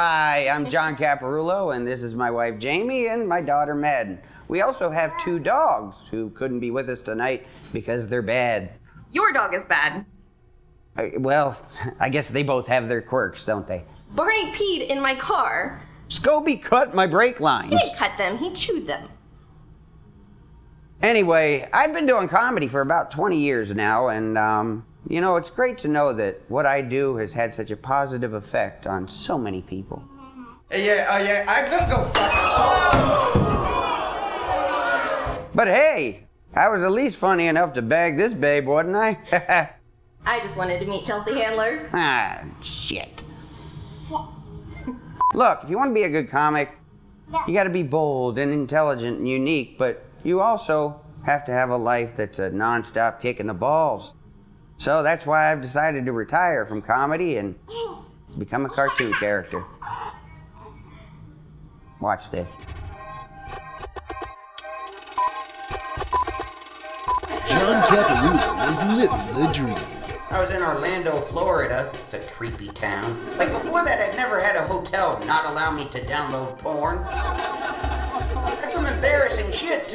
Hi, I'm John Caparulo, and this is my wife Jamie and my daughter Madden. We also have two dogs who couldn't be with us tonight because they're bad. Your dog is bad. Uh, Well, I guess they both have their quirks, don't they? Barney peed in my car. Scobie cut my brake lines. He didn't cut them, he chewed them. Anyway, I've been doing comedy for about 20 years now, and, um, you know, it's great to know that what I do has had such a positive effect on so many people. Yeah, uh, yeah, I could go fuck. But hey, I was at least funny enough to bag this babe, wasn't I? I just wanted to meet Chelsea Handler. ah, shit. Look, if you want to be a good comic, you got to be bold and intelligent and unique, but you also have to have a life that's a nonstop kick in the balls. So that's why I've decided to retire from comedy and become a cartoon character. Watch this. John Caparulo was living the dream. I was in Orlando, Florida. It's a creepy town. Like before that, I'd never had a hotel not allow me to download porn.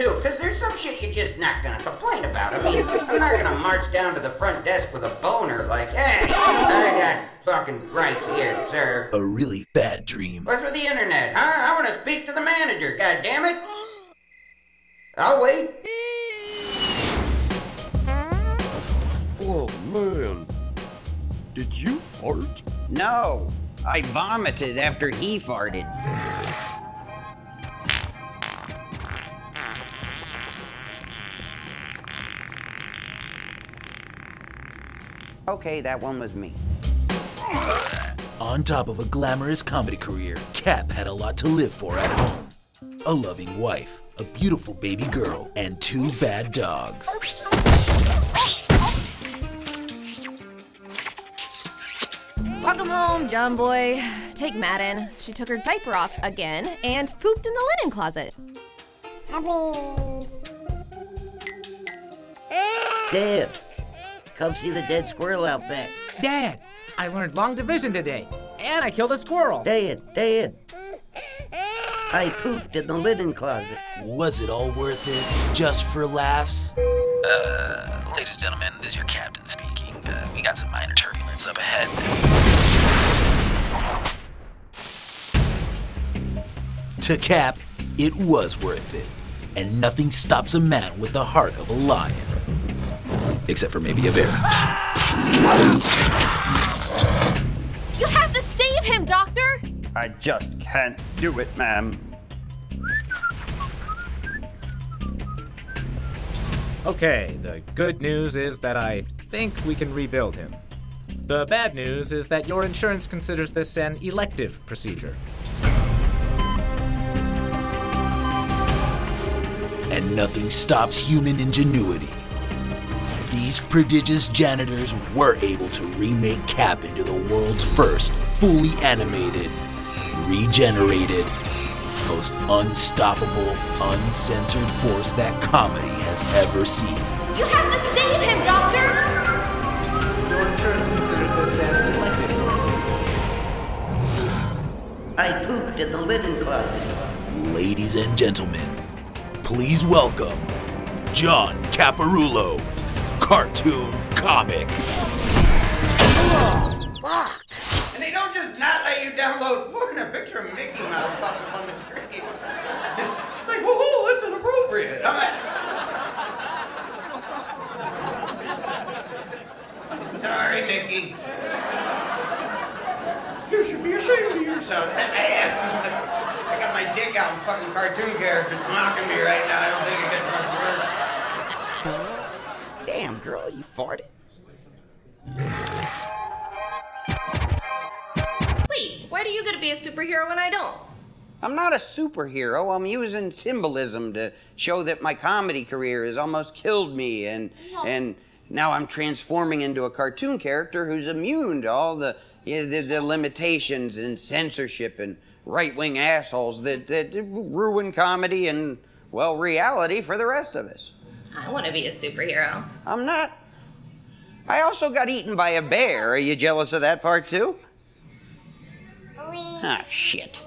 Too, because there's some shit you're just not gonna complain about. I mean, I'm not gonna march down to the front desk with a boner like, hey, I got fucking rights here, sir. A really bad dream. What's with the internet, huh? I want to speak to the manager. God damn it! I'll wait. Oh man. Did you fart? No, I vomited after he farted. Okay, that one was me. On top of a glamorous comedy career, Cap had a lot to live for at home. A loving wife, a beautiful baby girl, and two bad dogs. Welcome home, John Boy. Take Madden. She took her diaper off again and pooped in the linen closet. Dad, come see the dead squirrel out back. Dad, I learned long division today, and I killed a squirrel. Dad, Dad. I pooped in the linen closet. Was it all worth it? Just for laughs? Uh, ladies and gentlemen, this is your captain speaking. Uh, we got some minor turbulence up ahead. To Cap, it was worth it. And nothing stops a man with the heart of a lion. Except for maybe a bear. You have to save him, Doctor! I just can't do it, ma'am. Okay, the good news is that I think we can rebuild him. The bad news is that your insurance considers this an elective procedure. And nothing stops human ingenuity. These prodigious janitors were able to remake Cap into the world's first fully animated, regenerated, most unstoppable, uncensored force that comedy has ever seen. You have to save him, Doctor! Your insurance considers this an elective procedure. I pooped in the linen closet. Ladies and gentlemen, please welcome John Caparulo, cartoon comic. Fuck. And they don't just not let you download porn. A picture of Mickey Mouse up on the screen. it's like, whoa, that's inappropriate. I'm like, sorry, Mickey. You should be ashamed of yourself. I got my dick out and fucking cartoon characters mocking me right now. I don't think it gets much. Damn, girl, you farted. Wait, why do you to be a superhero when I don't? I'm not a superhero. I'm using symbolism to show that my comedy career has almost killed me, and and now I'm transforming into a cartoon character who's immune to all the yeah, the, the limitations and censorship and right wing assholes that, that ruin comedy and well reality for the rest of us. I want to be a superhero. I'm not. I also got eaten by a bear. Are you jealous of that part too? Ah, shit.